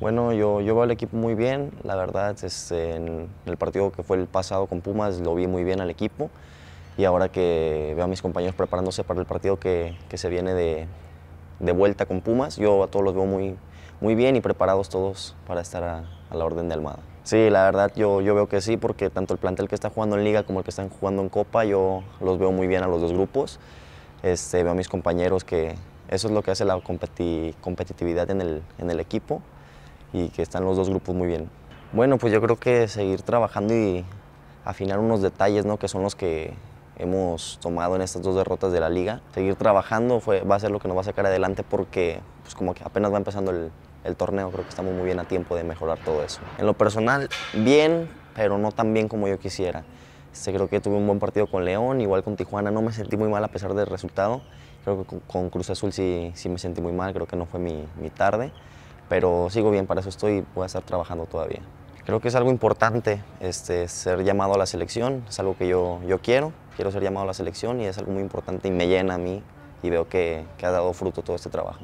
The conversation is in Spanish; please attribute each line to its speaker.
Speaker 1: Bueno, yo, yo veo al equipo muy bien, la verdad, este, en el partido que fue el pasado con Pumas lo vi muy bien al equipo y ahora que veo a mis compañeros preparándose para el partido que, que se viene de, de, vuelta con Pumas, yo a todos los veo muy, muy bien y preparados todos para estar a, a la orden de Almada. Sí, la verdad yo, yo veo que sí, porque tanto el plantel que está jugando en Liga como el que están jugando en Copa, yo los veo muy bien a los dos grupos. Este, veo a mis compañeros que eso es lo que hace la competi competitividad en el, en el equipo y que están los dos grupos muy bien. Bueno, pues yo creo que seguir trabajando y afinar unos detalles, ¿no? que son los que hemos tomado en estas dos derrotas de la liga. Seguir trabajando fue, va a ser lo que nos va a sacar adelante porque pues como que apenas va empezando el, el torneo, creo que estamos muy bien a tiempo de mejorar todo eso. En lo personal, bien, pero no tan bien como yo quisiera. Este, creo que tuve un buen partido con León, igual con Tijuana no me sentí muy mal a pesar del resultado. Creo que con Cruz Azul sí, sí me sentí muy mal, creo que no fue mi, mi tarde pero sigo bien, para eso estoy y voy a estar trabajando todavía. Creo que es algo importante este, ser llamado a la selección, es algo que yo, yo quiero, quiero ser llamado a la selección y es algo muy importante y me llena a mí y veo que, que ha dado fruto todo este trabajo.